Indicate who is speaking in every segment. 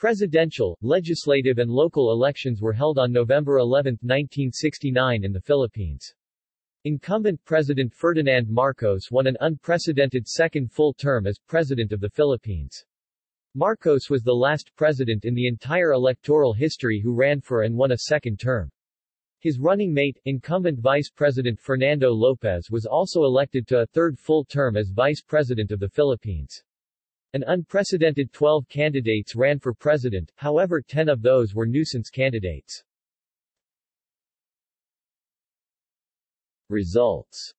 Speaker 1: Presidential, legislative and local elections were held on November 11, 1969 in the Philippines. Incumbent President Ferdinand Marcos won an unprecedented second full term as President of the Philippines. Marcos was the last president in the entire electoral history who ran for and won a second term. His running mate, incumbent Vice President Fernando Lopez was also elected to a third full term as Vice President of the Philippines. An unprecedented 12 candidates ran for president, however 10 of those were nuisance candidates. Results.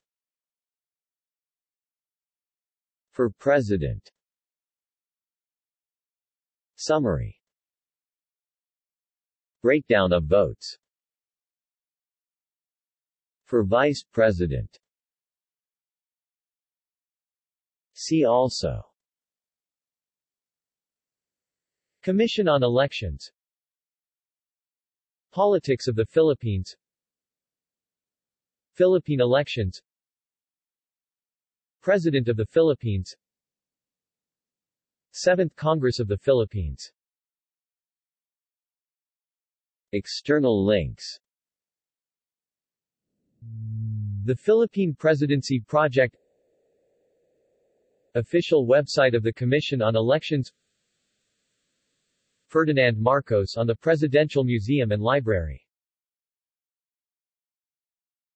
Speaker 1: For President. Summary. Breakdown of votes. For Vice President. See also Commission on Elections. Politics of the Philippines. Philippine elections. President of the Philippines. 7th Congress of the Philippines. External links. The Philippine Presidency Project. Official website of the Commission on Elections Ferdinand Marcos on the Presidential Museum and Library